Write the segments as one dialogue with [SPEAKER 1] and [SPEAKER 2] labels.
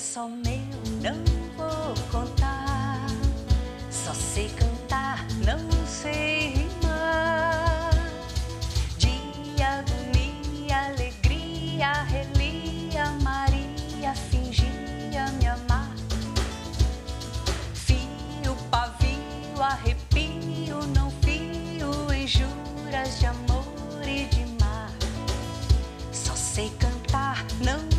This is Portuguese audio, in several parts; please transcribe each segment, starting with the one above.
[SPEAKER 1] só meu não vou contar. Só sei cantar, não sei rimar. Dia, agonia, alegria, relia, Maria fingia me amar. Fio, pavio, arrepio, não fio em juras de amor e de mar. Só sei cantar, não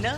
[SPEAKER 1] no